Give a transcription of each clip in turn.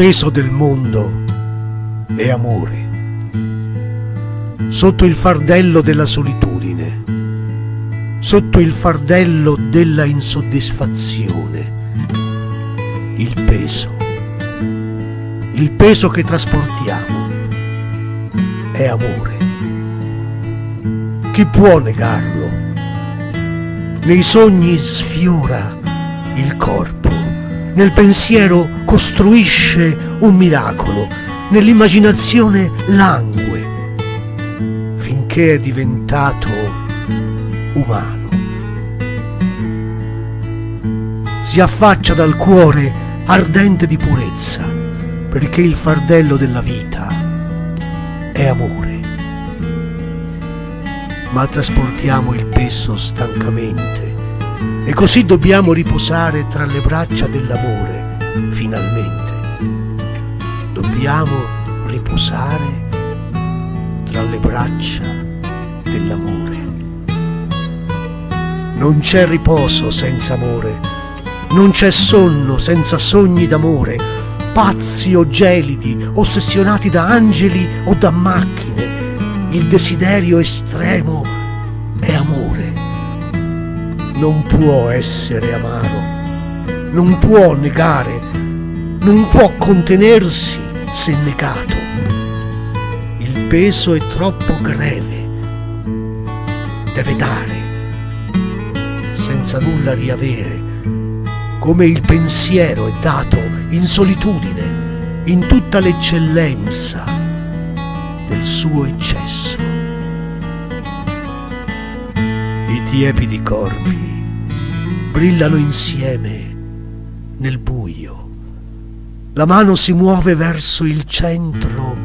peso del mondo è amore. Sotto il fardello della solitudine, sotto il fardello della insoddisfazione, il peso, il peso che trasportiamo è amore. Chi può negarlo? Nei sogni sfiora il corpo, nel pensiero costruisce un miracolo, nell'immaginazione langue, finché è diventato umano. Si affaccia dal cuore ardente di purezza, perché il fardello della vita è amore. Ma trasportiamo il peso stancamente e così dobbiamo riposare tra le braccia dell'amore, finalmente. Dobbiamo riposare tra le braccia dell'amore. Non c'è riposo senza amore, non c'è sonno senza sogni d'amore, pazzi o gelidi, ossessionati da angeli o da macchine. Il desiderio estremo è amore non può essere amaro, non può negare, non può contenersi se negato. Il peso è troppo greve, deve dare, senza nulla riavere, come il pensiero è dato in solitudine, in tutta l'eccellenza del suo eccesso. I tiepidi corpi brillano insieme nel buio. La mano si muove verso il centro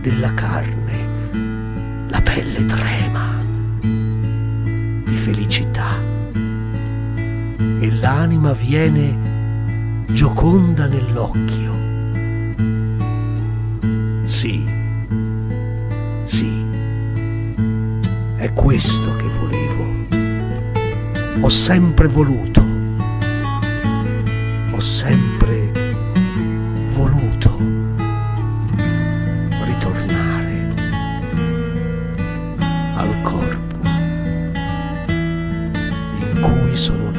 della carne, la pelle trema di felicità e l'anima viene gioconda nell'occhio. Sì, sì, è questo che ho sempre voluto, ho sempre voluto ritornare al corpo in cui sono